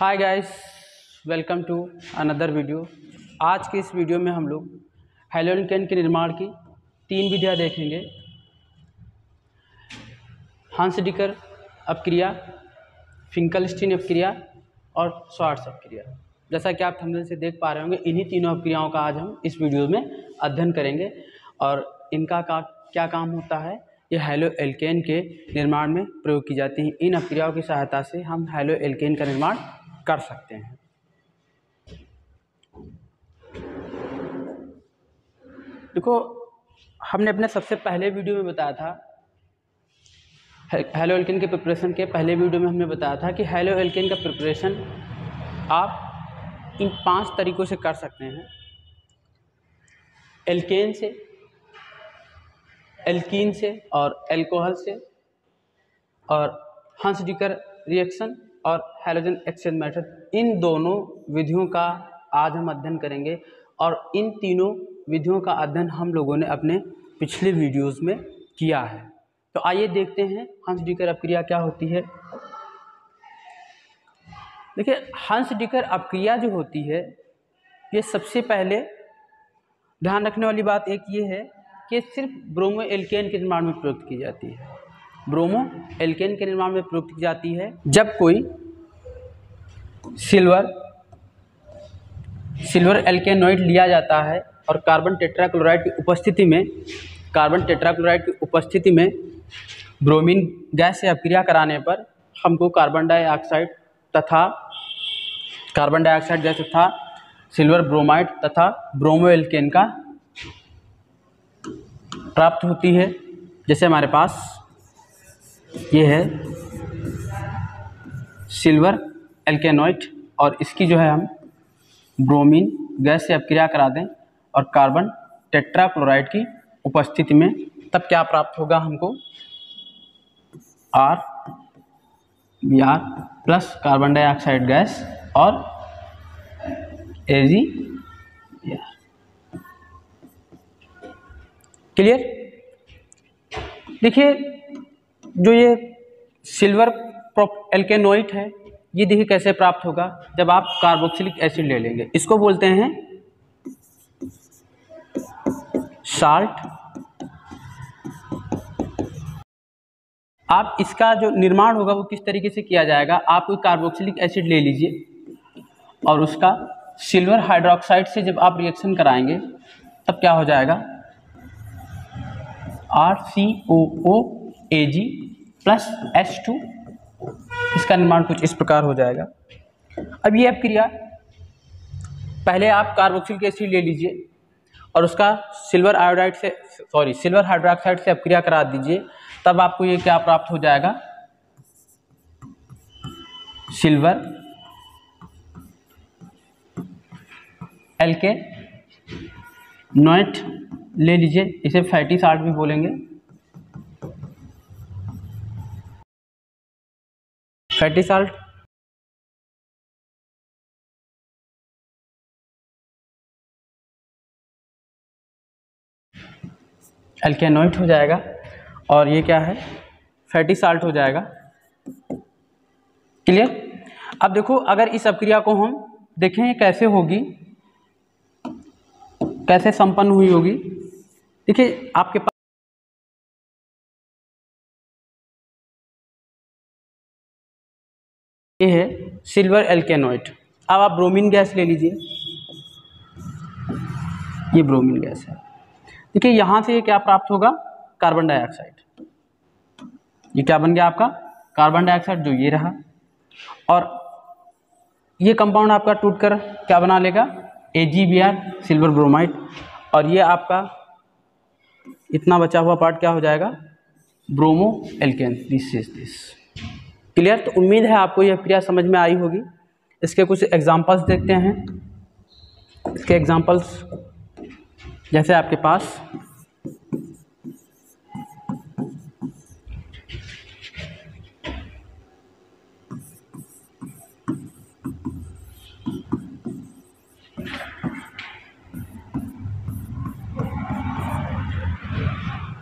Hi guys welcome to another video आज के इस वीडियो में हम लोग हेलोनिकन के निर्माण की तीन विधियाँ देखेंगे। हांसडिकर अपक्रिया फिंकलस्टीन अपक्रिया और स्वार्ट्स अपक्रिया। जैसा कि आप थंबनेल से देख पा रहे होंगे, इन्हीं तीनों अपक्रियाओं का आज हम इस वीडियो में अध्ययन करेंगे और इनका का, क्या काम होता है? ये हेलो एल्केन के निर्माण में प्रयोग की जाती हैं। इन अपक्रियाओं की सहायता से हम हेलो एल्केन का निर्माण कर सकते हैं। देखो, हमने अपने सबसे पहले वीडियो में बताया था हेलो एल्केन के प्रिपरेशन के पहले वीडियो में हमने बताया था कि हेलो एल्केन का प्रिपरेशन आप इन पाँच तरीक़ों से कर सकते हैं। एल्केन से एल्कीन से और एल्कोहल से और हंस डिकर रिएक्शन और हेलोजन एक्सचेंज मेथड इन दोनों विधियों का आज हम अध्ययन करेंगे और इन तीनों विधियों का अध्ययन हम लोगों ने अपने पिछले वीडियोस में किया है। तो आइए देखते हैं हंस डिकर अपक्रिया क्या होती है। देखिए हंस डिकर अपक्रिया जो होती है, ये सबसे पहले ध्यान रखने वाली बात एक ये है कि सिर्फ़ ब्रोमो एल्केन के निर्माण में प्रयुक्त की जाती है। ब्रोमो एल्केन के निर्माण में प्रयुक्त की जाती है। जब कोई सिल्वर सिल्वर एल्केनोइड लिया जाता है और कार्बन टेट्राक्लोराइड की उपस्थिति में, कार्बन टेट्राक्लोराइड की उपस्थिति में ब्रोमीन गैस से अपक्रिया कराने पर हमको कार्बन डाइऑक्साइड तथा, कार्बन डाइऑक्साइड गैस तथा सिल्वर ब्रोमाइड तथा ब्रोमो एल्केन का प्राप्त होती है। जैसे हमारे पास ये है सिल्वर एल्केनोइट और इसकी जो है हम ब्रोमीन, गैस से अपक्रिया करा दें और कार्बन टेट्राक्लोराइड की उपस्थिति में। तब क्या प्राप्त होगा हमको? R, B, R, plus carbon dioxide gas और ए, जी क्लियर? देखिए जो ये सिल्वर एल्केनोइट है, ये देखिए कैसे प्राप्त होगा। जब आप कार्बोक्सिलिक एसिड ले लेंगे, इसको बोलते हैं साल्ट। आप इसका जो निर्माण होगा, वो किस तरीके से किया जाएगा, आप कोई कार्बोक्सिलिक एसिड ले लीजिए और उसका सिल्वर हाइड्रोक्साइड से जब आप रिएक्शन कराएँगे, तब क्या हो जाएगा? R C O O A G plus H two इसका निर्माण कुछ इस प्रकार हो जाएगा। अब ये अपक्रिया पहले आप कार्बोक्सिलिक एसिड ले लीजिए और उसका सिल्वर आयोडाइड से, सॉरी, सिल्वर हाइड्रोक्साइड से अपक्रिया करा दीजिए, तब आपको ये क्या प्राप्त हो जाएगा? सिल्वर एल के नोइट, ले लीजिए, इसे फैटी साल्ट भी बोलेंगे। फैटी साल्ट एल्केनोइट हो जाएगा। और ये क्या है? फैटी साल्ट हो जाएगा। क्लियर अब देखो, अगर इस अपक्रिया को हम देखें कैसे होगी? कैसे संपन्न हुई होगी? देखिए, आपके पास ये है सिल्वर एल्केनोइट अब आप ब्रोमीन गैस ले लीजिए। ये ब्रोमीन गैस है। देखिए, यहाँ से ये क्या प्राप्त होगा? Carbon dioxide. ये क्या बन गया आपका? कार्बन डाइऑक्साइड जो ये रहा। और ये कंपाउंड आपका टूटकर क्या बना लेगा? A G B R silver bromide. और ये आपका इतना बचा हुआ पार्ट क्या हो जाएगा? Bromo alkane this is this clear तो उम्मीद है आपको यह क्रिया समझ में आई होगी। इसके कुछ एग्जांपल्स देखते हैं। इसके एग्जांपल्स जैसे आपके पास।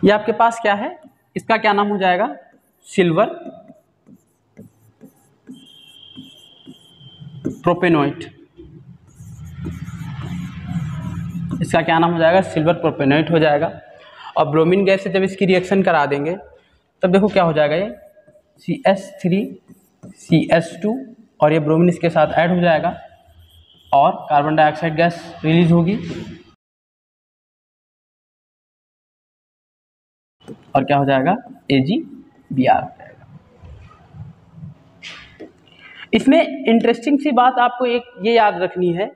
ये आपके पास क्या है? इसका क्या नाम हो जाएगा? सिल्वर। प्रोपेनोइट। इसका क्या नाम हो जाएगा? सिल्वर प्रोपेनोइट हो जाएगा। और ब्रोमीन गैस से जब इसकी रिएक्शन करा देंगे, तब देखो क्या हो जाएगा ये? C S three C S two और ये ब्रोमीन इसके साथ ऐड हो जाएगा और कार्बन डाइऑक्साइड गैस रिलीज़ होगी। और क्या हो जाएगा? ए जी बी आर हो जाएगा इसमें इंटरेस्टिंग सी बात आपको एक ये याद रखनी है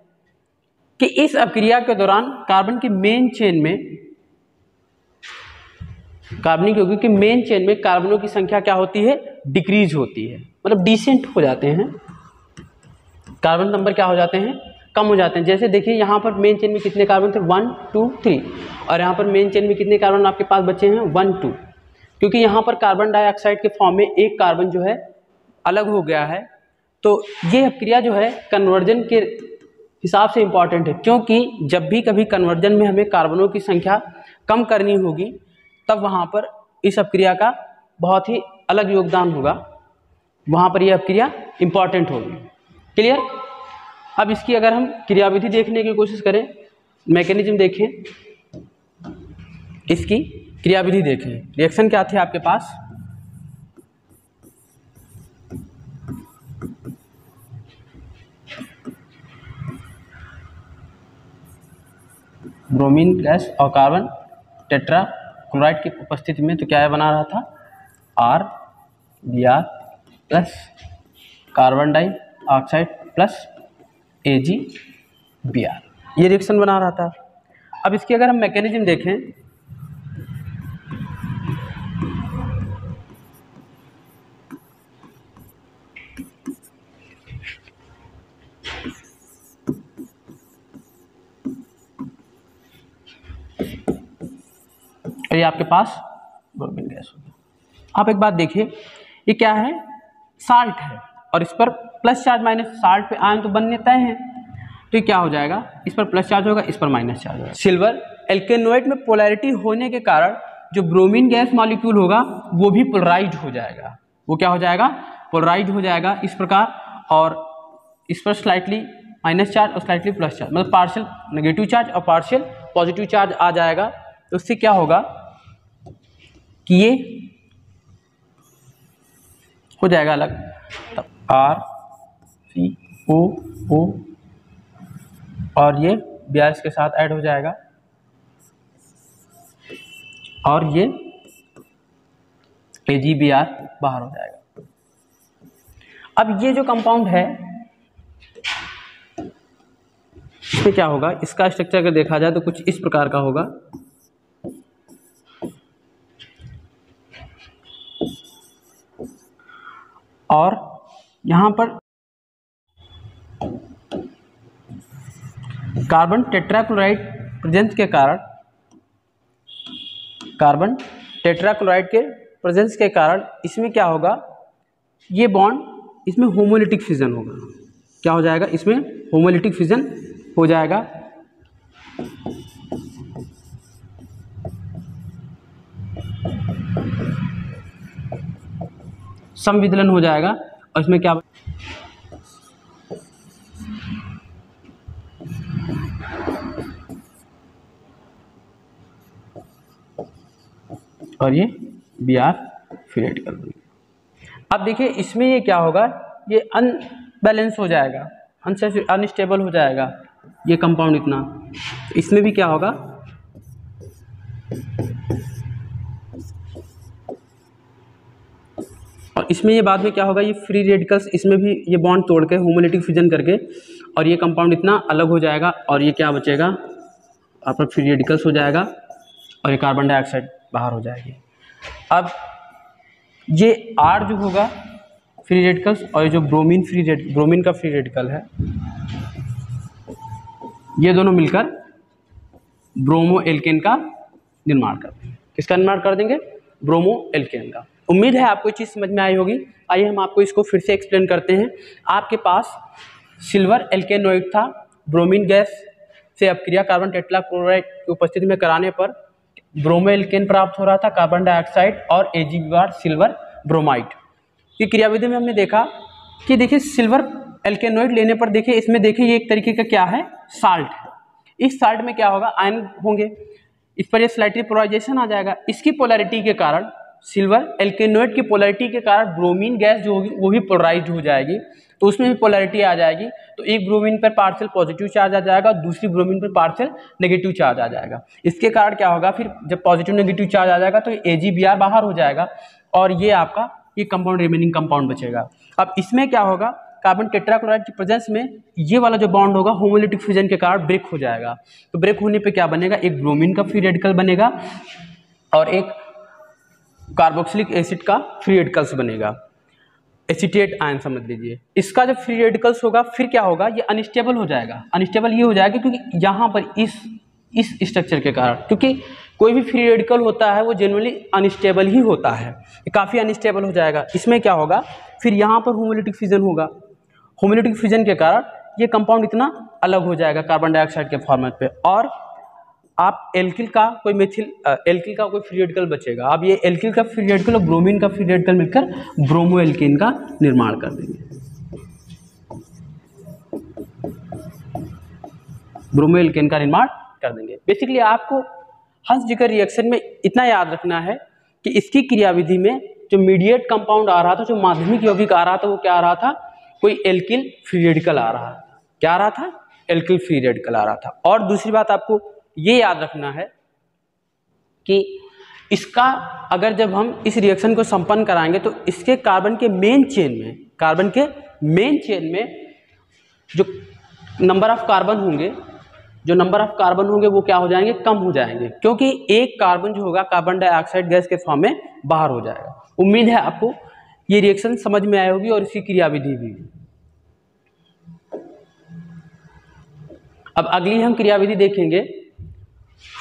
कि इस अभिक्रिया के दौरान कार्बन की मेन चेन में कार्बनिक यौगिक की मेन चेन में कार्बनों की संख्या क्या होती है? डिक्रीज होती है। मतलब डिसेंट हो जाते हैं। कार्बन नंबर क्या हो जाते हैं? कम हो जाते हैं। जैसे देखिए, यहाँ पर मेन चेन में कितने कार्बन थे? वन टू थ्री और यहाँ पर मेन चेन में कितने कार्बन आपके पास बचे हैं? वन टू क्योंकि यहाँ पर कार्बन डाइऑक्साइड के फॉर्म में एक कार्बन जो है, अलग हो गया है। तो ये क्रिया जो है कन्वर्जन के हिसाब से इंपॉर्टेंट है, क्योंकि जब भी कभी कन्वर्जन में हमें कार्बनों की संख्या कम करनी होगी, तब वहाँ पर इस अपक्रिया का बहुत ही अलग योगदान होगा। वहाँ पर यह अपक्रिया इंपॉर्टेंट होगी। क्लियर अब इसकी अगर हम क्रियाविधि देखने की कोशिश करें मैकेनिज्म देखें। इसकी क्रियाविधि देखें। रिएक्शन क्या थे आपके पास? ब्रोमीन गैस और कार्बन टेट्रा क्लोराइड की उपस्थिति में तो क्या बना रहा था? R B R plus carbon dioxide plus A G B R ये रिएक्शन बना रहा था। अब इसकी अगर हम मैकेनिज्म देखें ये आपके पास? बोर्बिन गैस हो गया आप एक बात देखिए, ये क्या है? साल्ट है, और इस पर प्लस चार्ज माइनस साल्ट पे आयन तो बनने तय हैं। तो ये क्या हो जाएगा? इस पर प्लस चार्ज होगा, इस पर माइनस चार्ज होगा। सिल्वर एल्केनोइड में पोलैरिटी होने के कारण जो ब्रोमीन गैस मॉलिक्यूल होगा, वो भी पोलराइज हो जाएगा। वो क्या हो जाएगा? पोलराइज हो जाएगा इस प्रकार, और इस पर स्लाइटली माइनस चार्ज और स्लाइटली प्लस चार्ज मतलब पार्शियल नेगेटिव चार्ज और पार्शियल पॉजिटिव चार्ज आ जाएगा। तो उससे क्या होगा? ये हो जाएगा अलग। तब आर सी ओ ओ और ये ब्यास के साथ ऐड हो जाएगा। और ये ए जी बी आर बाहर हो जाएगा। अब ये जो कंपाउंड है, इसमें क्या होगा? इसका स्ट्रक्चर अगर देखा जाए तो कुछ इस प्रकार का होगा। और यहाँ पर कार्बन टेट्राक्लोराइड प्रेजेंस के कारण, कार्बन टेट्राक्लोराइड के प्रेजेंस के कारण इसमें क्या होगा? ये बॉन्ड इसमें होमोलिटिक फिजन होगा। क्या हो जाएगा? इसमें होमोलिटिक फिजन हो जाएगा। संविदलन हो जाएगा। और इसमें क्या और ये बी आर फिलेट कर देंगे। अब देखिए, इसमें ये क्या होगा? ये अनबैलेंस हो जाएगा। अनस्टेबल हो जाएगा। ये कंपाउंड इतना। इसमें भी क्या होगा? और इसमें ये बाद में क्या होगा, ये फ्री रेडिकल्स इसमें भी ये बॉन्ड तोड़ के होमोलिटिक फिजन करके और ये कंपाउंड इतना अलग हो जाएगा और ये क्या बचेगा आपका फ्री रेडिकल्स हो जाएगा और ये कार्बन डाइऑक्साइड बाहर हो जाएगी। अब ये आर जो होगा फ्री रेडिकल्स और ये जो ब्रोमीन फ्री रेड ब्रोमीन का फ्री रेडिकल है, ये दोनों मिलकर ब्रोमो एल्केन का निर्माण कर देंगे। किसका निर्माण कर देंगे? ब्रोमो एल्केन का। उम्मीद है आपको चीज़ समझ में आई होगी। आइए हम आपको इसको फिर से एक्सप्लेन करते हैं। आपके पास सिल्वर एल्केनोइड था ब्रोमीन गैस से अपक्रिया कार्बन टेट्राक्लोराइड की उपस्थिति में कराने पर ब्रोमो एल्केन प्राप्त हो रहा था कार्बन डाइऑक्साइड और एजीवार सिल्वर ब्रोमाइड की क्रियाविधि में हमने देखा कि देखिए सिल्वर एल्केनोइड लेने पर देखिए, इसमें देखिए ये एक तरीके का क्या है? साल्ट इस साल्ट में क्या होगा? आयन होंगे। इस पर ये स्लाइटली पोलराइजेशन आ जाएगा। इसकी पोलैरिटी के कारण सिल्वर, एल्केनोइड की पोलैरिटी के कारण ब्रोमीन गैस जो होगी, वो भी पोलराइज हो जाएगी तो उसमें भी पोलैरिटी आ जाएगी तो एक ब्रोमीन पर पार्सल पॉजिटिव चार्ज आ जाएगा, दूसरी ब्रोमीन पर पार्सल नेगेटिव चार्ज आ जाएगा। इसके कारण क्या होगा, फिर जब पॉजिटिव नेगेटिव चार्ज आ जाएगा तो ए जी बी आर बाहर हो जाएगा, और ये आपका, ये कंपाउंड रिमेनिंग कंपाउंड बचेगा। अब इसमें क्या होगा कार्बन टेट्राक्लोराइड की प्रेजेंस में ये वाला जो बॉन्ड होगा होमोलिटिक फ्यूजन के कारण ब्रेक हो जाएगा। तो ब्रेक होने पे क्या बनेगा, एक ब्रोमीन का फ्री रेडिकल बनेगा, और एक कार्बोक्सिलिक एसिड का फ्री रेडिकल्स बनेगा। एसिटेट आयन समझ लीजिए। इसका जब फ्री रेडिकल्स होगा, फिर क्या होगा? ये अनस्टेबल हो जाएगा। अनस्टेबल ये हो जाएगा क्योंकि यहाँ पर इस इस स्ट्रक्चर के कारण, क्योंकि कोई भी फ्री रेडिकल होता है, वो जनरली अनस्टेबल ही होता है। काफ़ी अनस्टेबल हो जाएगा। इसमें क्या होगा? फिर यहाँ पर होमोलिटिक फ्यूजन होगा। होमोलिटिक फ्यूजन के कारण ये कंपाउंड इतना अलग हो जाएगा कार्बन डाइऑक्साइड के फॉर्मेट पे। और आप एल्किल का कोई मेथिल एल्किल का कोई फ्री रेडिकल बचेगा। आप ये एल्किल का फ्री रेडिकल और ब्रोमीन का फ्री रेडिकल मिलकर ब्रोमो एल्किन का निर्माण कर देंगे। ब्रोमो एल्किन का निर्माण कर देंगे। बेसिकली आपको हंस जिकर रिएक्शन में इतना याद रखना है कि इसकी क्रियाविधि में जो मीडिएट कंपाउंड आ रहा था, जो माध्यमिक यौगिक आ रहा था, वो क्या आ रहा था? कोई एल्किल फ्री रेडिकल आ रहा। था क्या आ रहा था? एल्किल फ्री रेडिकल आ रहा था। और दूसरी बात आपको ये याद रखना है कि इसका, अगर जब हम इस रिएक्शन को संपन्न कराएँगे तो इसके कार्बन के मेन चेन में कार्बन के मेन चेन में जो नंबर ऑफ़ कार्बन होंगे, जो नंबर ऑफ़ कार्बन होंगे, वो क्या हो जाएँगे? कम हो जाएँगे। क्योंकि एक कार्बन जो होगा कार्बन डाइऑक्साइड गैस के फॉर्म में बाहर हो जाएगा। उम्मीद है आपको ये रिएक्शन समझ में आई होगी और इसकी क्रियाविधि भी। अब अगली हम क्रियाविधि देखेंगे।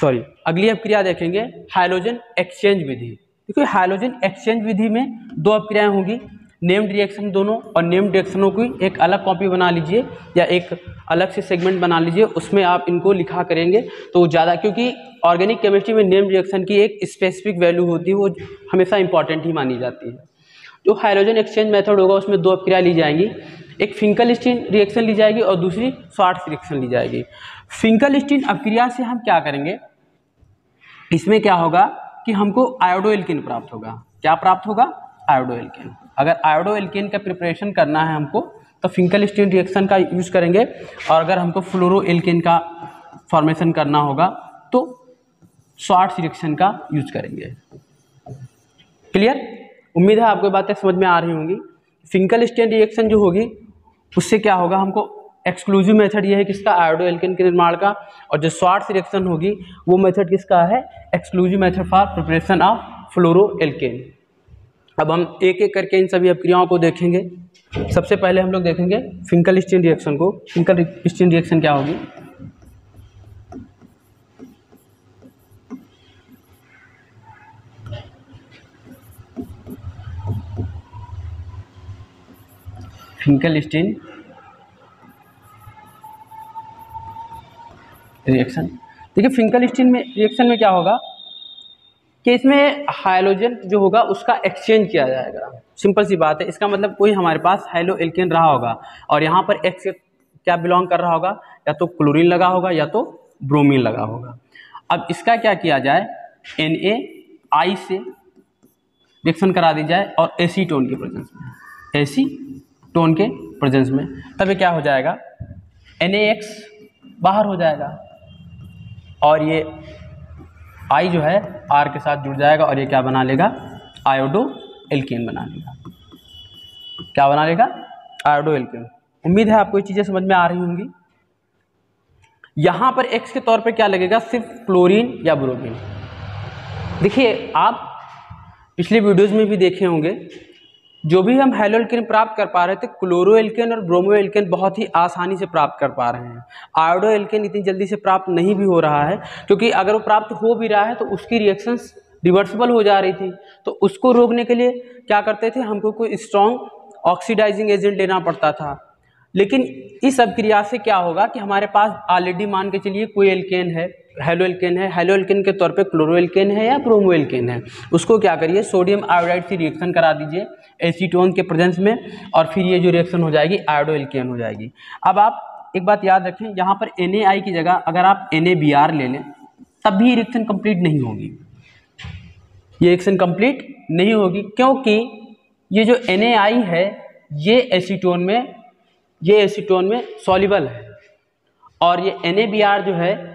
सॉरी अगली अब क्रिया देखेंगे हाइलोजन एक्सचेंज विधि। देखिए हाइलोजन एक्सचेंज विधि में दो अपक्रियाएँ होंगी नेम्ड रिएक्शन दोनों और नेम्ड रिएक्शनों की एक अलग कॉपी बना लीजिए या एक अलग से सेगमेंट बना लीजिए, उसमें आप इनको लिखा करेंगे। तो ज़्यादा, क्योंकि ऑर्गेनिक केमिस्ट्री में नेम्ड रिएक्शन की एक स्पेसिफिक वैल्यू होती है, वो हमेशा इंपॉर्टेंट ही मानी जाती है। जो हाइड्रोजन एक्सचेंज मेथड होगा, उसमें दो अपक्रिया ली जाएँगी। एक फिंकल रिएक्शन ली जाएगी और दूसरी स्वार्ट्स रिएक्शन ली जाएगी। फिंकल स्टीन अपक्रिया से हम क्या करेंगे? इसमें क्या होगा कि हमको आयोडो एल्किन प्राप्त होगा। क्या प्राप्त होगा? आयोडो एल्किन अगर आयोडो एल्किन का प्रिपरेशन करना है हमको तो फिंकल स्टीन रिएक्शन का यूज़ करेंगे। और अगर हमको फ्लोरो एल्किन का फॉर्मेशन करना होगा तो स्वार्ट्स रिएक्शन का यूज़ करेंगे। क्लियर उम्मीद है आपको बातें समझ में आ रही होंगी। फिंकल स्टेन रिएक्शन जो होगी, उससे क्या होगा? हमको एक्सक्लूसिव मेथड ये है किसका आयोडो एल्किन के निर्माण का, और जो स्वार्ट्स रिएक्शन होगी, वो मेथड किसका है? Exclusive method for preparation of fluoro alkane अब हम एक एक करके इन सभी अभिक्रियाओं को देखेंगे। सबसे पहले हम लोग देखेंगे फिंकल स्टीन रिएक्शन को। फिंकल स्टीन रिएक्शन क्या होगी? फिंकल स्टीन रिएक्शन देखिए फिंकल स्टीन में रिएक्शन में क्या होगा? कि इसमें हाइलोजन जो होगा, उसका एक्सचेंज किया जाएगा। सिंपल सी बात है। इसका मतलब कोई हमारे पास हाइलो एल्केन रहा होगा और यहाँ पर एक्स क्या बिलोंग कर रहा होगा? या तो क्लोरीन लगा होगा, या तो ब्रोमीन लगा होगा। अब इसका क्या किया जाए? एन ए आई से रिएक्शन करा दी जाए और एसी टोन के प्रेजेंस में। एसी टोन के प्रेजेंस में। तब ये क्या हो जाएगा? एन बाहर हो जाएगा। और ये आई जो है आर के साथ जुड़ जाएगा और ये क्या बना लेगा? आयोडो एल्केन बना लेगा। क्या बना लेगा? आयोडो एल्केन उम्मीद है आपको ये चीज़ें समझ में आ रही होंगी। यहाँ पर एक्स के तौर पे क्या लगेगा? सिर्फ़ क्लोरीन या ब्रोमीन देखिए, आप पिछले वीडियोज़ में भी देखे होंगे जो भी हम हेलो प्राप्त कर पा रहे थे क्लोरो एल्केन और ब्रोमो एल्केन बहुत ही आसानी से प्राप्त कर पा रहे हैं। आयोडो एल्केन इतनी जल्दी से प्राप्त नहीं भी हो रहा है, क्योंकि अगर वो प्राप्त हो भी रहा है तो उसकी रिएक्शंस रिवर्सिबल हो जा रही थी। तो उसको रोकने के लिए क्या करते थे, हमको कोई स्ट्रॉन्ग ऑक्सीडाइजिंग एजेंट लेना पड़ता था। लेकिन इस अभिक्रिया से क्या होगा कि हमारे पास ऑलरेडी मान के चलिए कोई एल्केन है हेलो एल्केन है। हेलो एल्केन के तौर पे क्लोरो एल्केन है या ब्रोमो एल्केन है। उसको क्या करिए? सोडियम आयोडाइड से रिएक्शन करा दीजिए एसीटोन के प्रेजेंस में और फिर ये जो रिएक्शन हो जाएगी आयोडो एल्केन हो जाएगी। अब आप एक बात याद रखें, यहाँ पर एनएआई की जगह अगर आप एन ले लें तब भी रिएक्शन कंप्लीट नहीं होगी। ये रिएक्शन कंप्लीट नहीं होगी क्योंकि ये जो एन है, ये एसीटोन में, ये एसीटोन में सॉलिबल है। और ये एन जो है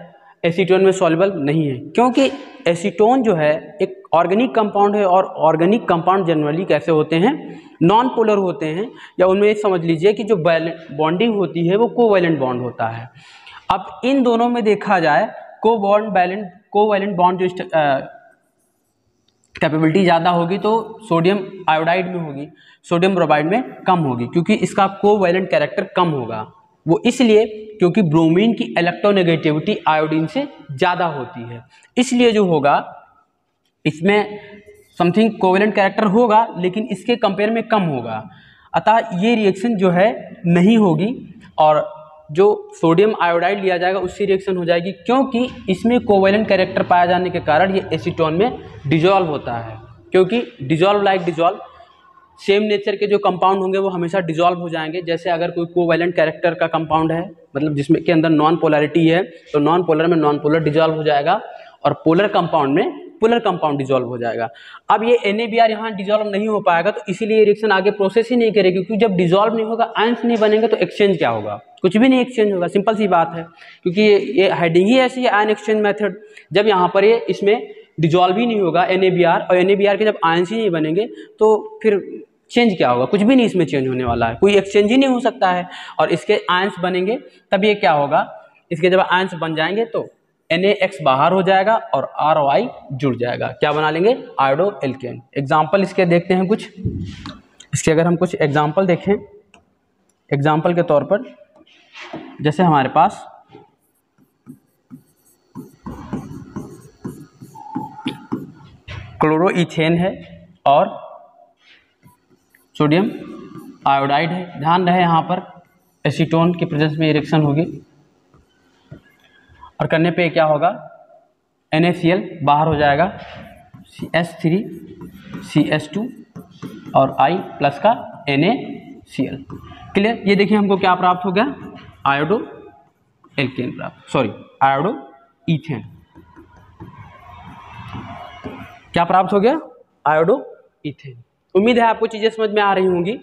एसीटोन में सॉल्युबल नहीं है, क्योंकि एसीटोन जो है एक ऑर्गेनिक कंपाउंड है और ऑर्गेनिक कंपाउंड जनरली कैसे होते हैं? नॉन पोलर होते हैं, या उनमें समझ लीजिए कि जो बॉन्डिंग होती है वो कोवैलेंट बॉन्ड होता है। अब इन दोनों में देखा जाए को बॉन्ड बैलेंट कोवैलेंट बॉन्ड जो कैपेबिलिटी ज़्यादा होगी तो सोडियम आयोडाइड में होगी सोडियम ब्रोमाइड में कम होगी, क्योंकि इसका कोवैलेंट कैरेक्टर कम होगा। वो इसलिए क्योंकि ब्रोमीन की इलेक्ट्रोनेगेटिविटी आयोडीन से ज़्यादा होती है। इसलिए जो होगा, इसमें समथिंग कोवेलेंट कैरेक्टर होगा, लेकिन इसके कंपेयर में कम होगा। अतः ये रिएक्शन जो है, नहीं होगी और जो सोडियम आयोडाइड लिया जाएगा, उससे रिएक्शन हो जाएगी क्योंकि इसमें कोवेलेंट कैरेक्टर पाया जाने के कारण ये एसीटोन में डिजॉल्व होता है। क्योंकि dissolve like dissolve same nature के जो कंपाउंड होंगे, वो हमेशा डिजॉल्व हो जाएँगे। जैसे अगर कोई कोवैलेंट कैरेक्टर का कंपाउंड है मतलब जिसमें के अंदर नॉन पोलरिटी है तो नॉन पोलर में नॉन पोलर डिजॉल्व हो जाएगा और पोलर कंपाउंड में पोलर कंपाउंड डिजॉल्व हो जाएगा। अब ये एन ए बी आर यहाँ डिजॉल्व नहीं हो पाएगा तो इसीलिए रिएक्शन आगे प्रोसेस ही नहीं करेगी, क्योंकि जब डिजॉल्व नहीं होगा आयंस नहीं बनेंगे तो एक्सचेंज क्या होगा? कुछ भी नहीं एक्सचेंज होगा सिंपल सी बात है। क्योंकि ये ये हेडिंग ही ऐसी है आयन एक्सचेंज मेथड जब यहाँ पर ये इसमें डिजॉल्व ही नहीं होगा एन और एन के जब आयंस ही नहीं बनेंगे तो फिर चेंज क्या होगा? कुछ भी नहीं इसमें चेंज होने वाला है। कोई एक्सचेंज ही नहीं हो सकता है। और इसके आयंस बनेंगे, तब ये क्या होगा? इसके जब आयंस बन जाएँगे तो एन बाहर हो जाएगा और आर वाई जुड़ जाएगा। क्या बना लेंगे? आयोडो एल्केन एग्ज़ाम्पल इसके देखते हैं कुछ। इसके अगर हम कुछ एग्ज़ाम्पल देखें। एग्ज़ाम्पल के तौर पर, जैसे हमारे पास क्लोरोइथेन है और सोडियम आयोडाइड है। ध्यान रहे यहाँ पर, एसीटोन के प्रेजेंस में इरेक्शन होगी। और करने पे क्या होगा? एन बाहर हो जाएगा। C S three, C S two और आई प्लस का N A C L clear? ये देखिए हमको क्या प्राप्त हो गया? आयोडो एल्केन प्राप्त, सॉरी, आयोडो इथेन क्या प्राप्त हो गया? आयोडो इथेन उम्मीद है आपको चीज़ें समझ में आ रही होंगी।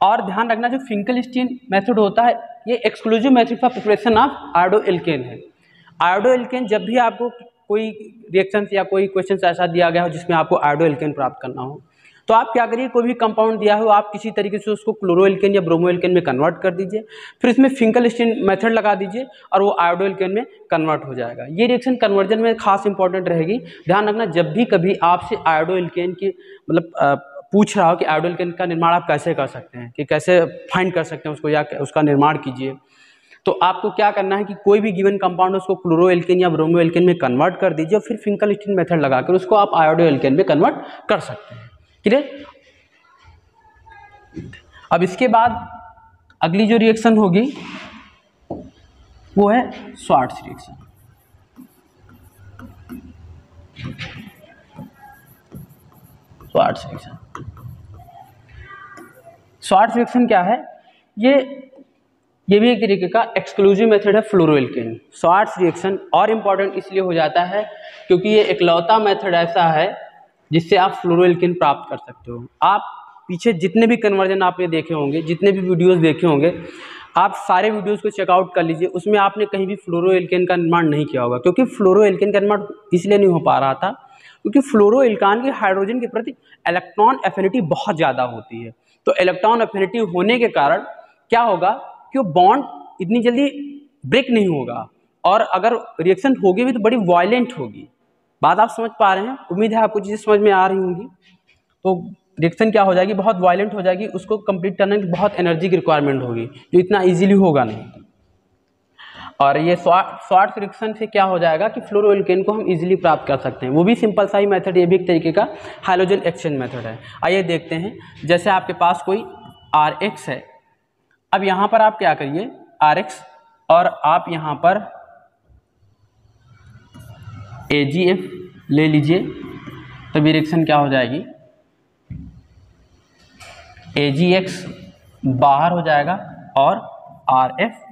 और ध्यान रखना, जो फिंकल स्टीन मैथड होता है, ये exclusive method for preparation of iodoalkane है। आयोडो एल्केन जब भी आपको कोई रिएक्शन या कोई क्वेश्चन ऐसा दिया गया हो, जिसमें आपको आयोडो एल्केन प्राप्त करना हो तो आप क्या करिए, कोई भी कंपाउंड दिया हो, आप किसी तरीके से उसको क्लोरो एल्केन या ब्रोमो एल्केन में कन्वर्ट कर दीजिए, फिर इसमें फिंकल स्टीन मेथड लगा दीजिए और वो आयोडो एल्केन में कन्वर्ट हो जाएगा। ये रिएक्शन कन्वर्जन में खास इंपॉर्टेंट रहेगी। ध्यान रखना, जब भी कभी आपसे आयोडो एल्केन की मतलब पूछ रहा हो कि आयोडल का निर्माण आप कैसे कर सकते हैं, कि कैसे फाइंड कर सकते हैं उसको या उसका निर्माण कीजिए। तो आपको क्या करना है कि कोई भी गिवन कंपाउंड उसको क्लोरो एल्केन या ब्रोमो एल्केन में कन्वर्ट कर दीजिए और फिर फिंकल स्टीन मेथड लगाकर उसको आप आयोडो एल्केन में कन्वर्ट कर सकते हैं। क्लियर अब इसके बाद अगली जो रिएक्शन होगी, वो है Swarts reaction Swarts reaction Swarts reaction क्या है? ये ये भी एक तरीके का एक्सक्लूसिव मेथड है फ्लोरोएल्केन स्वार्ट्स रिएक्शन और इंपॉर्टेंट इसलिए हो जाता है क्योंकि ये एकलौता मेथड ऐसा है जिससे आप फ्लोरोएल्केन प्राप्त कर सकते हो। आप पीछे जितने भी कन्वर्जन आपने देखे होंगे, जितने भी वीडियोस देखे होंगे, आप सारे वीडियोस को चेकआउट कर लीजिए। उसमें आपने कहीं भी फ्लोरोएल्केन का निर्माण नहीं किया होगा, क्योंकि फ्लोरोएल्केन का निर्माण इसलिए नहीं हो पा रहा था क्योंकि फ्लोरोइल्कान की हाइड्रोजन के प्रति इलेक्ट्रॉन एफिनिटी बहुत ज़्यादा होती है। तो इलेक्ट्रॉन एफिनिटी होने के कारण क्या होगा कि वो बॉन्ड इतनी जल्दी ब्रेक नहीं होगा। और अगर रिएक्शन होगी भी तो बड़ी वायलेंट होगी। बात आप समझ पा रहे हैं? उम्मीद है आपको चीज़ें समझ में आ रही होंगी। तो रिएक्शन क्या हो जाएगी? बहुत वायलेंट हो जाएगी। उसको कंप्लीट करने की बहुत एनर्जी की रिक्वायरमेंट होगी, जो इतना ईजिली होगा नहीं। और ये शॉर्ट फ्रिक्शन से क्या हो जाएगा कि फ्लोरोइल्केन को हम इजीली प्राप्त कर सकते हैं। वो भी सिंपल सा ही मेथड ये भी एक तरीके का हाइलोजन एक्सचेंज मेथड है। आइए देखते हैं। जैसे आपके पास कोई आर एक्स है। अब यहाँ पर आप क्या करिए? आर एक्स और आप यहाँ पर ए जी एफ़ ले लीजिए। ये रिएक्शन क्या हो जाएगी? ए जी एक्स बाहर हो जाएगा और आर एफ़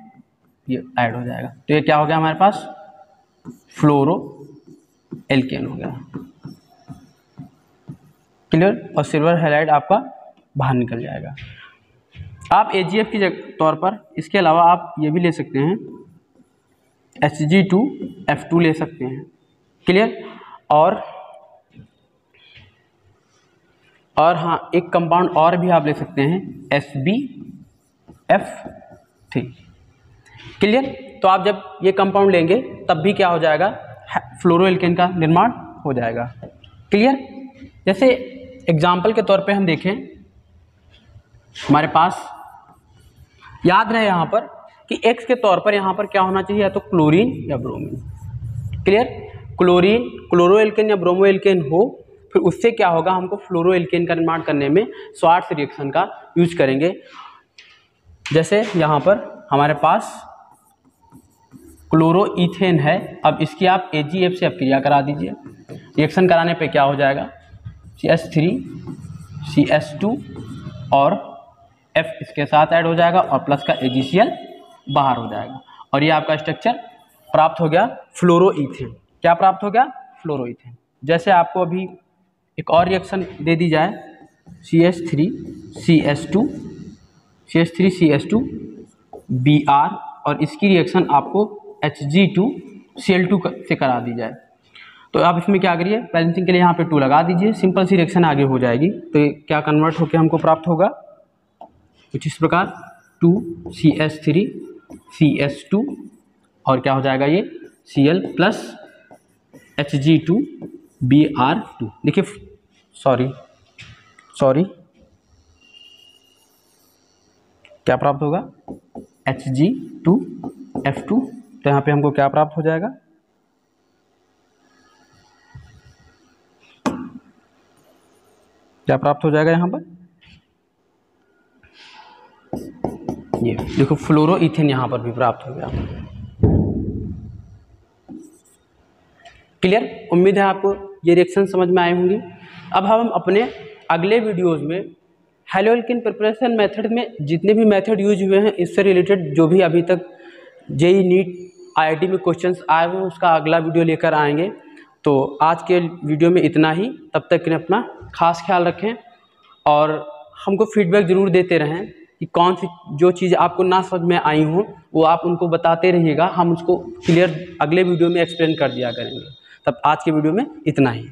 ये ऐड हो जाएगा। तो ये क्या हो गया हमारे पास? फ्लोरो एल्केन हो गया। क्लियर और सिल्वर हेलाइड आपका बाहर निकल जाएगा। आप ए जी एफ़ की तौर पर इसके अलावा आप ये भी ले सकते हैं। H G two F two ले सकते हैं। क्लियर और और हाँ एक कंपाउंड और भी आप ले सकते हैं। S B F three clear तो आप जब ये कंपाउंड लेंगे, तब भी क्या हो जाएगा? फ्लोरोएल्केन का निर्माण हो जाएगा। क्लियर जैसे एग्ज़ाम्पल के तौर पे हम देखें, हमारे पास याद रहे यहाँ पर कि एक्स के तौर पर यहाँ पर क्या होना चाहिए? या तो क्लोरीन या ब्रोमीन क्लियर क्लोरीन क्लोरोएल्केन या ब्रोमोएल्केन हो, फिर उससे क्या होगा? हमको फ्लोरोएल्केन का निर्माण करने में स्वार्थ रिएक्शन का यूज़ करेंगे। जैसे यहाँ पर हमारे पास क्लोरो इथेन है। अब इसकी आप ए जी एफ़ से क्रिया करा दीजिए। रिएक्शन कराने पे क्या हो जाएगा? C S three C S two और एफ़ इसके साथ ऐड हो जाएगा और प्लस का ए जी सी एल बाहर हो जाएगा। और ये आपका स्ट्रक्चर प्राप्त हो गया फ्लोरो इथेन क्या प्राप्त हो गया? फ्लोरो इथेन जैसे आपको अभी एक और रिएक्शन दे दी जाए C S three C S two C S three C S two B R और इसकी रिएक्शन आपको H G two C L two से करा दी जाए। तो आप इसमें क्या करिए बैलेंसिंग के लिए यहाँ पे टू लगा दीजिए। सिंपल सी रिएक्शन आगे हो जाएगी। तो क्या कन्वर्ट होकर हमको प्राप्त होगा? कुछ इस प्रकार two C S three C S two और क्या हो जाएगा ये? C L plus H G two B R two देखिए सॉरी सॉरी क्या प्राप्त होगा? H G two F two तो यहाँ पे हमको क्या प्राप्त हो जाएगा? क्या प्राप्त हो जाएगा यहाँ पर? ये, देखो फ्लोरो इथेन यहाँ पर भी प्राप्त हो गया। क्लियर उम्मीद है आपको ये रिएक्शन समझ में आए होंगे। अब हम अपने अगले वीडियोस में हेलोल्किन प्रिपरेशन मेथड में जितने भी मेथड यूज़ हुए हैं, इससे रिलेटेड जो भी अभी तक जेई नीट आईआईटी में क्वेश्चंस आए हुए उसका अगला वीडियो लेकर आएँगे। तो आज के वीडियो में इतना ही। तब तक के अपना खास ख्याल रखें और हमको फीडबैक ज़रूर देते रहें कि कौन सी, जो चीज़ आपको ना समझ में आई हो, वो आप उनको बताते रहिएगा। हम उसको क्लियर अगले वीडियो में एक्सप्लेन कर दिया करेंगे। तब आज के वीडियो में इतना ही।